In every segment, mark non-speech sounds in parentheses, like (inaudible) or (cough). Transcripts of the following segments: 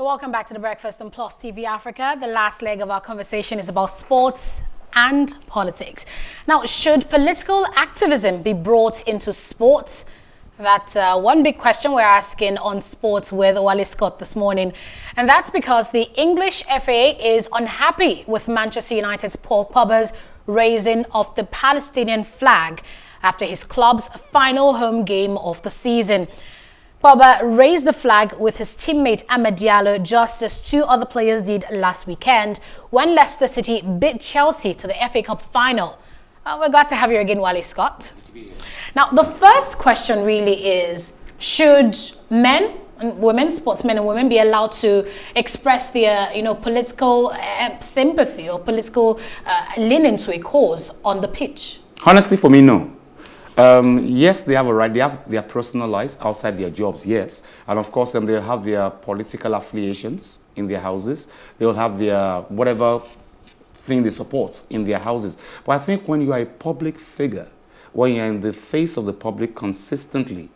Welcome back to the Breakfast on Plus TV Africa. The last leg of our conversation is about sports and politics. Now, should political activism be brought into sports? That's uh, one big question we're asking on sports with Wale Scott this morning. And that's because the English FA is unhappy with Manchester United's Paul Pogba's raising of the Palestinian flag after his club's final home game of the season. Pogba raised the flag with his teammate Amad Diallo just as two other players did last weekend when Leicester City beat Chelsea to the FA Cup final. Uh, we're glad to have you again, Wale Scott. Now, the first question really is, should men and women, sportsmen and women, be allowed to express their, you know, political uh, sympathy or political uh, leaning to a cause on the pitch? Honestly, for me, no. Um, yes, they have a right. They have their personal lives outside their jobs, yes. And of course, um, they have their political affiliations in their houses. They will have their whatever thing they support in their houses. But I think when you are a public figure, when you're in the face of the public consistently,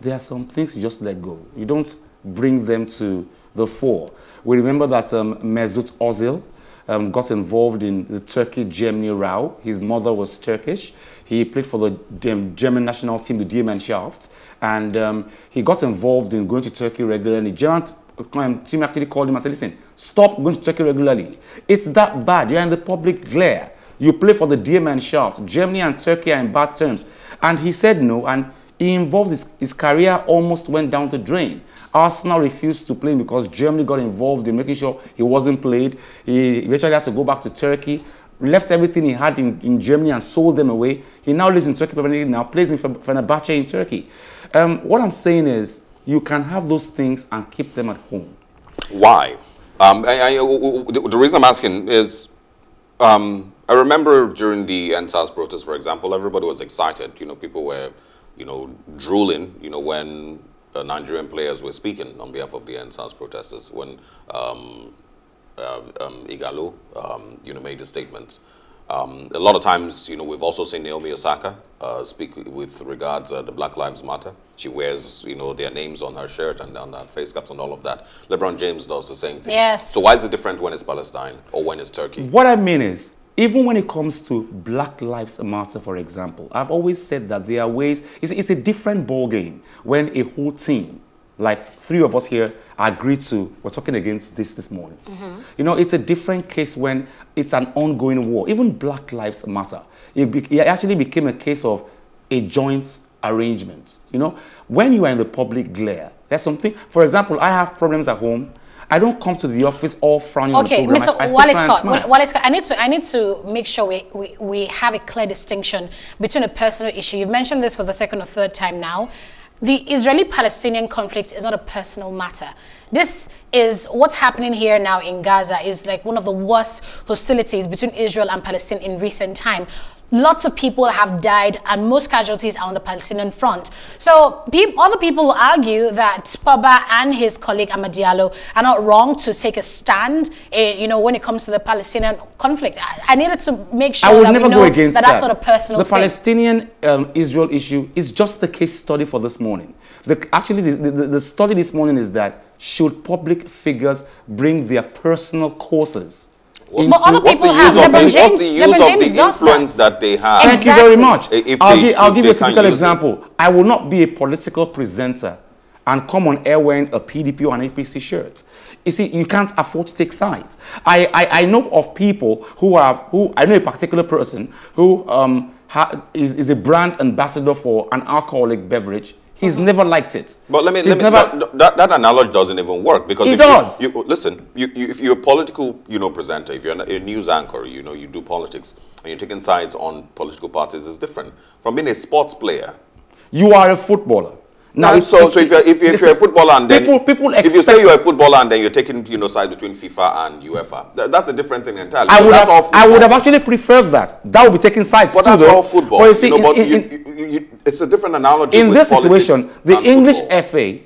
there are some things you just let go. You don't bring them to the fore. We remember that um, Mesut Ozil um, got involved in the Turkey-Germany row. His mother was Turkish. He played for the German national team, the Die Mannschaft, and um, he got involved in going to Turkey regularly. German um, team actually called him and said, listen, stop going to Turkey regularly. It's that bad. You're in the public glare. You play for the Die Mannschaft. Germany and Turkey are in bad terms. And he said no, and he involved his, his career almost went down the drain. Arsenal refused to play him because Germany got involved in making sure he wasn't played. He eventually had to go back to Turkey, left everything he had in, in Germany and sold them away. He now lives in Turkey permanently, now plays in Fenerbahce in Turkey. Um, what I'm saying is, you can have those things and keep them at home. Why? Um, I, I, the, reason I'm asking is, um, I remember during the EndSARS protest, for example, everybody was excited. You know, people were, you know, drooling, you know, when uh, Nigerian players were speaking on behalf of the EndSARS protesters when um, uh, um, Ighalo, um, you know, made a statement. Um, a lot of times, you know, we've also seen Naomi Osaka uh, speak with regards uh, the Black Lives Matter. She wears, you know, their names on her shirt and on her face caps and all of that. LeBron James does the same thing. Yes. So why is it different when it's Palestine or when it's Turkey? What I mean is, even when it comes to Black Lives Matter, for example, I've always said that there are ways, it's, it's a different ball game when a whole team, like three of us here, agree to, we're talking against this this morning. Mm -hmm. You know, it's a different case when it's an ongoing war. Even Black Lives Matter, it, be, it actually became a case of a joint arrangement. You know, when you are in the public glare, there's something, for example, I have problems at home I don't come to the office all frowning okay, on the program. Mr. Wale Scott, Wale Scott, I need to I need to make sure we, we, we have a clear distinction between a personal issue. You've mentioned this for the second or third time now. The Israeli-Palestinian conflict is not a personal matter. This is what's happening here now in Gaza is like one of the worst hostilities between Israel and Palestine in recent time. Lots of people have died and most casualties are on the Palestinian front. So pe other people will argue that Pogba and his colleague Amad Diallo are not wrong to take a stand, uh, you know, when it comes to the Palestinian conflict. I, I needed to make sure I would that never go against that, that that's not a personal The thing. Palestinian-Israel um, issue is just the case study for this morning. The, actually, the, the, the study this morning is that should public figures bring their personal causes What's, but other people have. LeBron James, what's the use LeBron James of the influence that. that. they have? Thank you very much. If I'll, they, give, I'll give you a typical example. It. I will not be a political presenter and come on air wearing a PDP or an APC shirt. You see, you can't afford to take sides. I, I, I know of people who have, who, I know a particular person who um, ha, is, is a brand ambassador for an alcoholic beverage He's mm -hmm. never liked it. But let me, let me never, that, that analogy doesn't even work because it if does. You, you, listen, you, you, if you're a political, you know, presenter, if you're a news anchor, you know, you do politics, and you're taking sides on political parties is different from being a sports player. You are a footballer. Now, no, so, so if you're, if, you're, if you're a footballer and then people, people if you say you're a footballer and then you're taking you know side between FIFA and UEFA, that, that's a different thing entirely. I would have, I would have actually preferred that. That would be taking sides but too. That's all football. But you see, you know, in, in, you, you, it's a different analogy. In this situation, the English football. FA,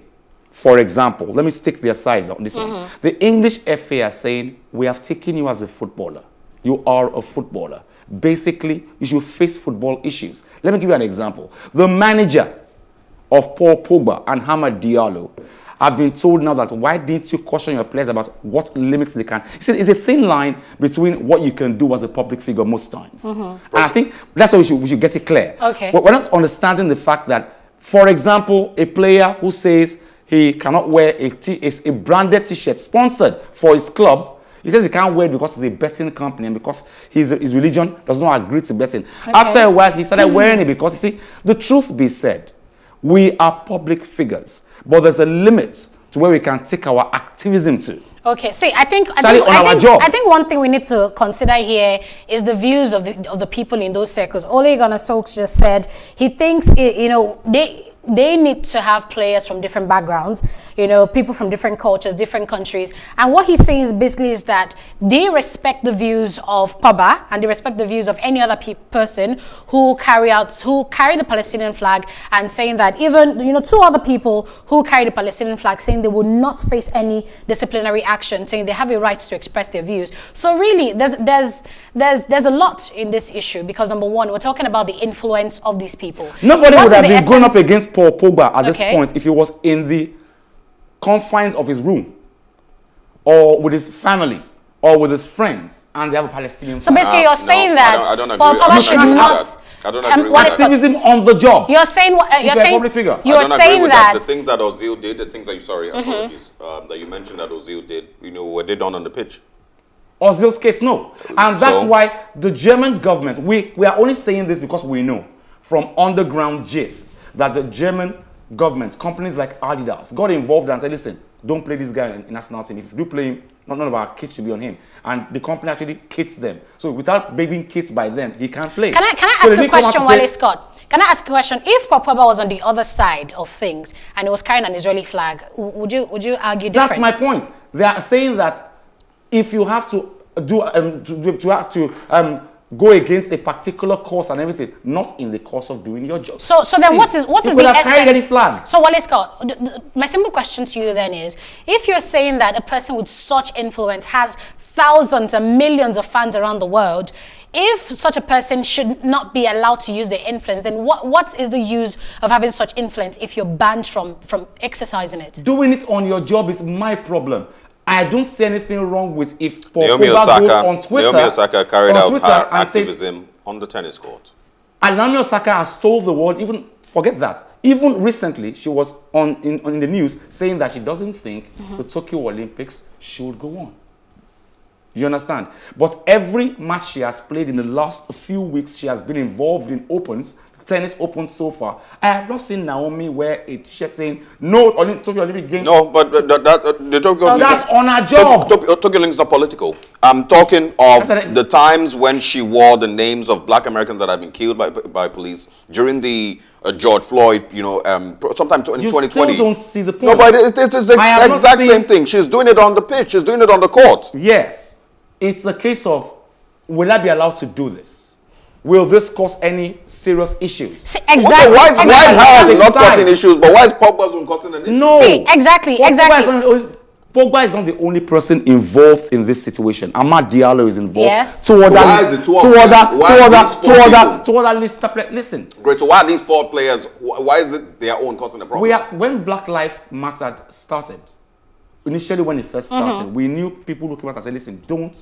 for example, let me stick their size on this mm -hmm. one. Mm-hmm. The English FA are saying we have taken you as a footballer. You are a footballer. Basically, you should face football issues. Let me give you an example. The manager of Paul Pogba and Amad Diallo have been told now that why didn't you caution your players about what limits they can? See, it's a thin line between what you can do as a public figure most times. Mm-hmm. And I think that's why we should, we should get it clear. Okay. We're we're not understanding the fact that, for example, a player who says he cannot wear a, t- a, a branded t-shirt sponsored for his club, he says he can't wear it because it's a betting company and because his, his religion does not agree to betting. After a while, he started wearing it because, you see, the truth be said, we are public figures, but there's a limit to where we can take our activism to. Okay, see, I think I Charlie, think, I think. I think one thing we need to consider here is the views of the of the people in those circles. Ole Gunnar Solskjaer just said he thinks i- you know they they need to have players from different backgrounds, you know, people from different cultures, different countries. And what he's saying is basically is that they respect the views of Pogba and they respect the views of any other pe- person who carry out who carry the Palestinian flag and saying that even you know two other people who carry the Palestinian flag saying they will not face any disciplinary action, saying they have a right to express their views. So really, there's there's there's there's a lot in this issue because number one, we're talking about the influence of these people. Nobody What would have been going up against Paul Pogba at this Okay. point if he was in the confines of his room or with his family or with his friends and they have a Palestinian So flag. basically, Uh, you're no, saying I that don't- I don't Paul agree- I Pogba should not. that. I don't um, agree with what that. is the- activism on the job. You're saying what? Uh, you're you're a saying public figure. You're I don't saying agree with that. that. The things that Ozil did, the things that you sorry, apologies, um, that you mentioned that Ozil did, you know, were they done on the pitch? Ozil's case, no. And that's So- why the German government, we, we are only saying this because we know from underground gist that the German government, companies like Adidas, got involved and said, listen, don't play this guy in, in national team. If you do play him, none none of our kids should be on him. And the company actually kits them. So without being kits by them, he can't play. Can I, can I So ask a didn't come out question, Wale Scott? Can I ask a question? If Paul was on the other side of things and he was carrying an Israeli flag, would you would you argue That's my point. They are saying that if you have to do um, to, to have to um, go against a particular cause and everything, not in the course of doing your job. So, so then See, what is what is the carried any essence? flag. So, Wale Scott, my simple question to you then is: If you're saying that a person with such influence has thousands and millions of fans around the world, if such a person should not be allowed to use their influence, then what what is the use of having such influence if you're banned from from exercising it? Doing it on your job is my problem. I don't see anything wrong with if Paul Naomi Pogba goes on Osaka, Twitter, Naomi Osaka carried out Twitter her and says, activism on the tennis court. And Naomi Osaka has told the world, even forget that. Even recently, she was on in, on the news saying that she doesn't think mm-hmm. the Tokyo Olympics should go on. You understand? But every match she has played in the last few weeks, she has been involved in opens, tennis open so far. I have not seen Naomi wear a t-shirt saying no Tokyo Olympic Games. No, but that, that, the Tokyo Oh, that's on her job. Tokyo, Tokyo Olympics is not political. I'm talking of the times when she wore the names of black Americans that have been killed by, by police during the uh, George Floyd, you know, um, sometime in You 2020. still don't see the point. No, but it's, it's, it's the ex- exact same thing. She's doing it on the pitch. She's doing it on the court. Yes, it's a case of will I be allowed to do this? Will this cause any serious issues? See, Okay, exactly. why is, why is exactly. hers not Exactly. causing issues, but why is Pogba's one causing an issue? No. See, exactly, Pogba exactly. Is not, the only- Pogba is not the only person involved in this situation. Ahmad Diallo is involved. Yes. Two other, why is it two two other, Why two other, two other, two other. Listen, Great. So why are these four players, wh- why is it their own causing a problem? we are when Black Lives Mattered started. Initially, when it first started, we knew people who came out and said, "Listen, don't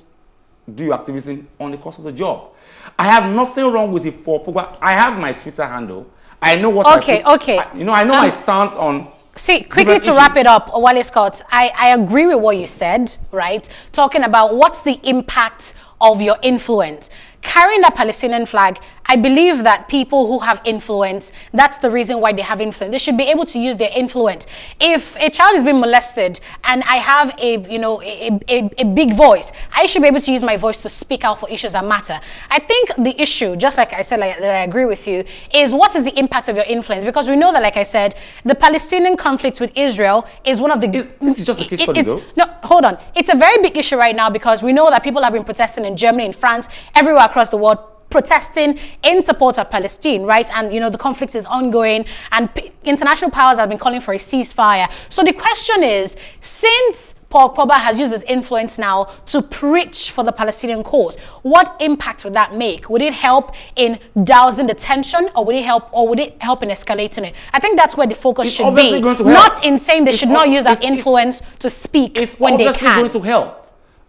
do your activism on the course of the job." I have nothing wrong with if Paul Pogba. I have my Twitter handle. I know what. Okay, I okay. I- you know, I know Um, my stance on. See, quickly to wrap it up, Wale Scott, I, I agree with what you said, right? Talking about what's the impact of your influence. Carrying that Palestinian flag, I believe that people who have influence, that's the reason why they have influence. They should be able to use their influence. If a child is being molested and I have a, you know, a, a, a big voice, I should be able to use my voice to speak out for issues that matter. I think the issue, just like I said, like, that I agree with you, is what is the impact of your influence? Because we know that, like I said, the Palestinian conflict with Israel is one of the. It- this is just a case study, it's, though. No, hold on. It's a very big issue right now because we know that people have been protesting in Germany, in France, everywhere across the world. Protesting in support of Palestine, right? And, you know, the conflict is ongoing and p- international powers have been calling for a ceasefire. So the question is, since Paul Pogba has used his influence now to preach for the Palestinian cause. What impact would that make? Would it help in dousing the tension, or would it help, or would it help in escalating it? I think that's where the focus It's should be, going to help. not in saying they It's should not use that it's- it's- influence to speak It's when they obviously can. going to help.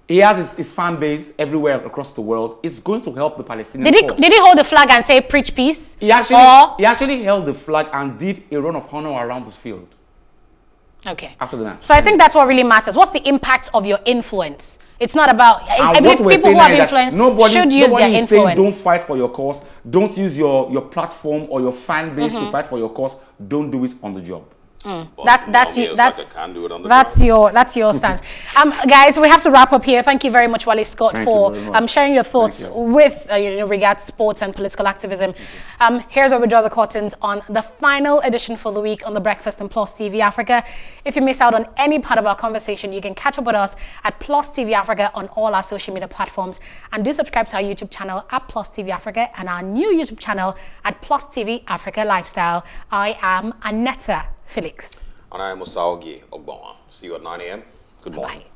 He has his, his fan base everywhere across the world. It's going to help the Palestinian Did he, cause. did he hold the flag and say preach peace? He actually, Or, he actually held the flag and did a run of honor around the field okay. after the match. So I think that's what really matters. What's the impact of your influence? It's not about. I, I believe people who have influence nobody, should use nobody their is saying influence. don't fight for your cause. Don't use your, your platform or your fan base Mm-hmm. to fight for your cause. Don't do it on the job. But That's that's you. That's can do it on the that's job. your that's your stance. (laughs) Um, guys, we have to wrap up here. Thank you very much, Wale Scott, Thank for very much. um, sharing your thoughts you. with uh, in regards sports and political activism. Um, here's where we draw the curtains on the final edition for the week on the Breakfast and Plus TV Africa. If you miss out on any part of our conversation, you can catch up with us at Plus TV Africa on all our social media platforms, and do subscribe to our YouTube channel at Plus TV Africa and our new YouTube channel at Plus TV Africa Lifestyle. I am Aneta Felix. And I am Osarogie Ogbonmwan. See you at 9 a.m. Good morning. Bye.